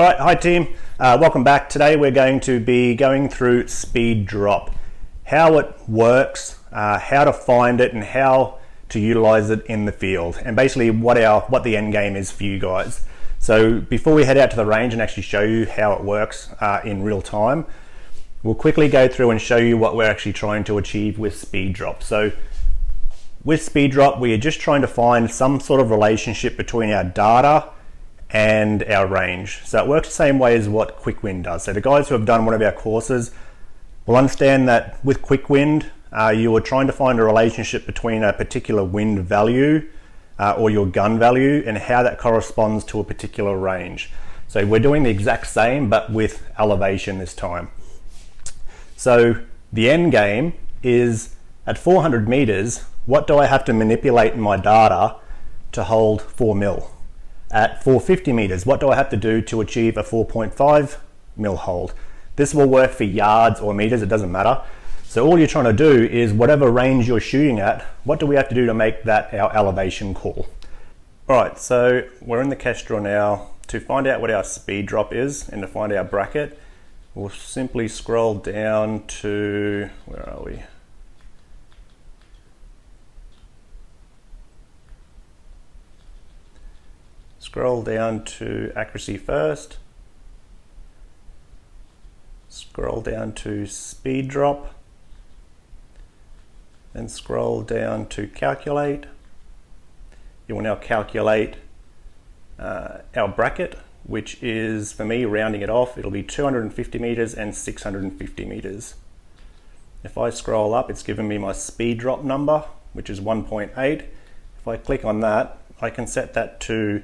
All right, hi team. Uh, welcome back. Today we're going to be going through speed drop, how it works, uh, how to find it, and how to utilize it in the field, and basically what our what the end game is for you guys. So before we head out to the range and actually show you how it works uh, in real time, we'll quickly go through and show you what we're actually trying to achieve with speed drop. So with speed drop, we are just trying to find some sort of relationship between our data and our range. So it works the same way as what Quick Wind does. So the guys who have done one of our courses will understand that with Quick Wind, uh, you are trying to find a relationship between a particular wind value uh, or your gun value and how that corresponds to a particular range. So we're doing the exact same, but with elevation this time. So the end game is at 400 meters, what do I have to manipulate in my data to hold 4 mil? At 450 meters. What do I have to do to achieve a 4.5 mil hold? This will work for yards or meters, it doesn't matter. So all you're trying to do is whatever range you're shooting at, what do we have to do to make that our elevation call? All right, so we're in the Kestrel now. To find out what our speed drop is and to find our bracket, we'll simply scroll down to, where are we? Scroll down to accuracy first. Scroll down to speed drop. Then scroll down to calculate. You will now calculate uh, our bracket, which is, for me, rounding it off, it'll be 250 meters and 650 meters. If I scroll up, it's given me my speed drop number, which is 1.8. If I click on that, I can set that to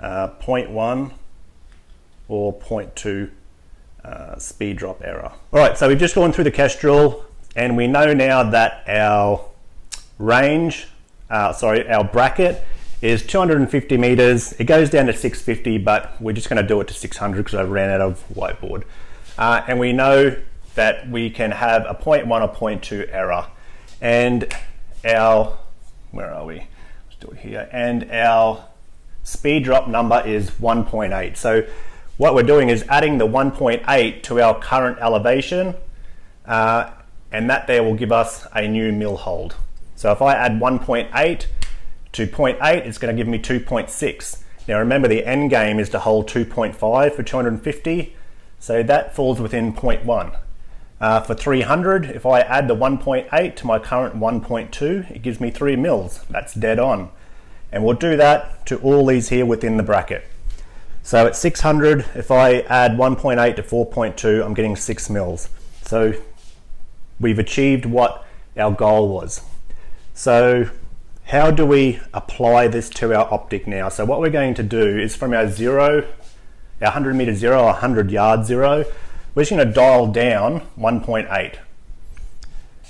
uh, 0.1 or 0.2 uh, speed drop error. All right, so we've just gone through the Kestrel and we know now that our range, uh, sorry, our bracket is 250 meters. It goes down to 650, but we're just gonna do it to 600 because I ran out of whiteboard. Uh, and we know that we can have a 0.1 or 0.2 error. And our, where are we? Let's do it here. And our speed drop number is 1.8. So what we're doing is adding the 1.8 to our current elevation uh, and that there will give us a new mil hold. So if I add 1.8 to 0.8, it's going to give me 2.6. Now remember the end game is to hold 2.5 for 250, so that falls within 0.1. Uh, for 300, if I add the 1.8 to my current 1.2, it gives me 3 mils. That's dead on. And we'll do that to all these here within the bracket. So at 600, if I add 1.8 to 4.2, I'm getting 6 mils. So we've achieved what our goal was. So how do we apply this to our optic now? So what we're going to do is from our zero, our 100 meter zero, 100 yard zero, we're just going to dial down 1.8.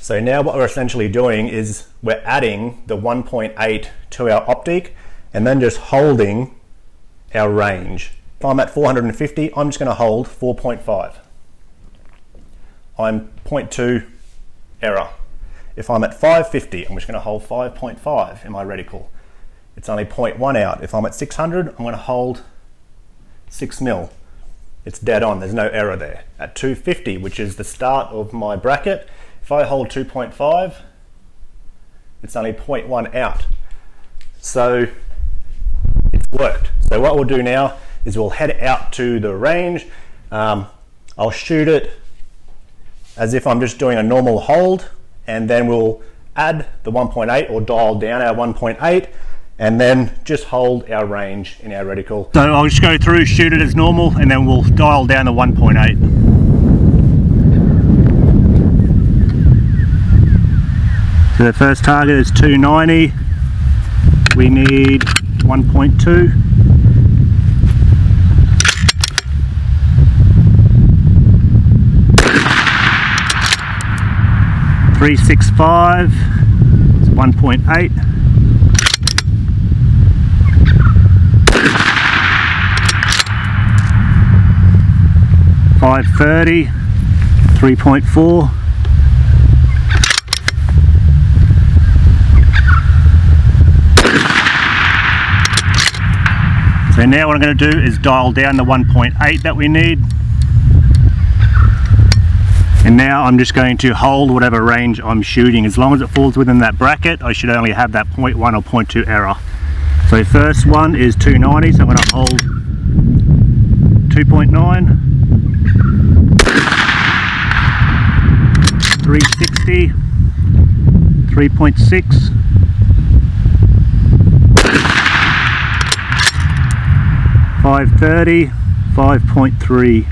So now what we're essentially doing is we're adding the 1.8 to our optic and then just holding our range. If I'm at 450, I'm just going to hold 4.5. I'm 0.2 error. If I'm at 550, I'm just going to hold 5.5 in my reticle. It's only 0.1 out. If I'm at 600, I'm going to hold 6 mil. It's dead on, there's no error there. At 250, which is the start of my bracket, if I hold 2.5, it's only 0.1 out. So it's worked. So what we'll do now is we'll head out to the range. Um, I'll shoot it as if I'm just doing a normal hold and then we'll add the 1.8 or dial down our 1.8 and then just hold our range in our reticle. So I'll just go through, shoot it as normal and then we'll dial down the 1.8. So the first target is 290. We need 1.2. Three six five, one point eight. 530, 3.4. So now what I'm going to do is dial down the 1.8 that we need. And now I'm just going to hold whatever range I'm shooting. As long as it falls within that bracket, I should only have that 0.1 or 0.2 error. So first one is 290, so I'm going to hold 2.9, 360, 3.6, 530, 5.3.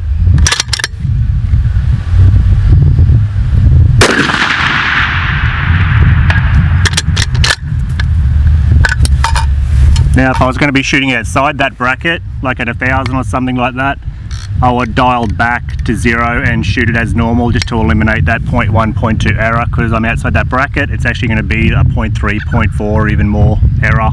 Now if I was going to be shooting outside that bracket, like at a thousand or something like that, I would dial back to zero and shoot it as normal just to eliminate that 0.1, 0.2 error because I'm outside that bracket, it's actually going to be a 0.3, 0.4 or even more error.